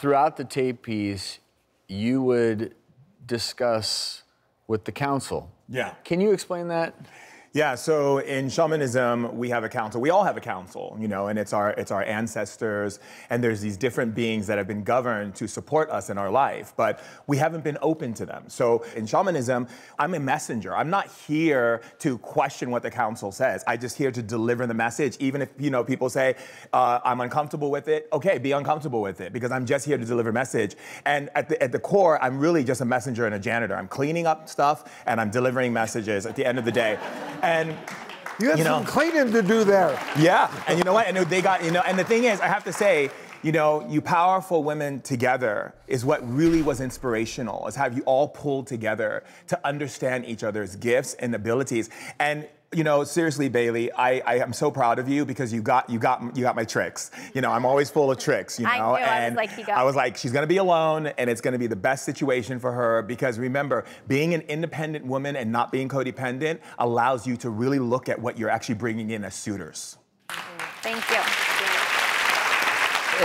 throughout the tape piece, you would discuss with the council. Yeah. Can you explain that? Yeah, so in shamanism, we have a council. We all have a council, you know, and it's our it's our ancestors, and there's these different beings that have been governed to support us in our life, but we haven't been open to them. So in shamanism, I'm a messenger. I'm not here to question what the council says. I just here to deliver the message. Even if you know people say uh, I'm uncomfortable with it, okay, be uncomfortable with it because I'm just here to deliver message. And at the at the core, I'm really just a messenger and a janitor. I'm cleaning up stuff and I'm delivering messages at the end of the day. And You have You some cleaning to do there. yeah, and you know what? And they got you know. And the thing is, I have to say, you know, you powerful women together is what really was inspirational. Is have you all pulled together to understand each other's gifts and abilities. And you know, seriously, Bailey, I, I am so proud of you because you got you got you got my tricks. You know, I'm always full of tricks. You know, I knew. I was and like, he got I was like, she's gonna be alone, and it's gonna be the best situation for her because remember, being an independent woman and not being codependent allows you to really look at what you're actually bringing in as suitors. Thank you.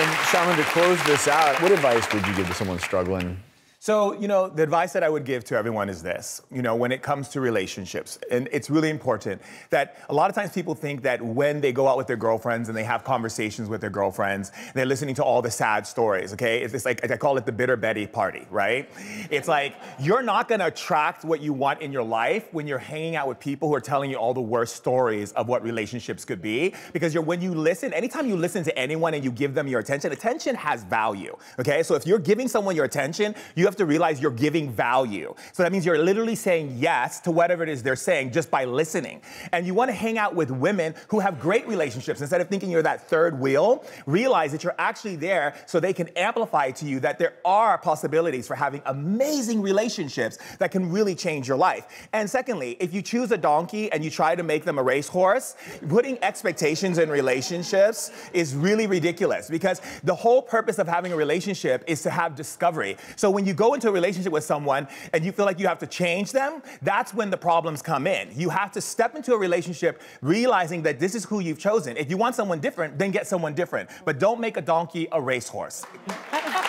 And Shaman, to close this out, what advice would you give to someone struggling? So, you know, the advice that I would give to everyone is this, you know, when it comes to relationships, and it's really important that a lot of times people think that when they go out with their girlfriends and they have conversations with their girlfriends, they're listening to all the sad stories, okay? It's like, I call it the bitter Betty party, right? It's like, you're not gonna attract what you want in your life when you're hanging out with people who are telling you all the worst stories of what relationships could be. Because you're, when you listen, anytime you listen to anyone and you give them your attention, attention has value, okay? So if you're giving someone your attention, you have to realize you're giving value. So that means you're literally saying yes to whatever it is they're saying just by listening. And you wanna hang out with women who have great relationships. Instead of thinking you're that third wheel, realize that you're actually there so they can amplify to you that there are possibilities for having amazing relationships that can really change your life. And secondly, if you choose a donkey and you try to make them a racehorse, putting expectations in relationships is really ridiculous because the whole purpose of having a relationship is to have discovery. So when you go into a relationship with someone and you feel like you have to change them, that's when the problems come in. You have to step into a relationship realizing that this is who you've chosen. If you want someone different, then get someone different. But don't make a donkey a racehorse.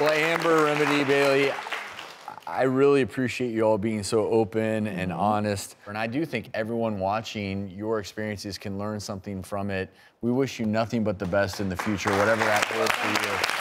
Well, Amber, Remedy, Bailey, I really appreciate you all being so open and mm-hmm. honest. And I do think everyone watching your experiences can learn something from it. We wish you nothing but the best in the future, whatever that is for you.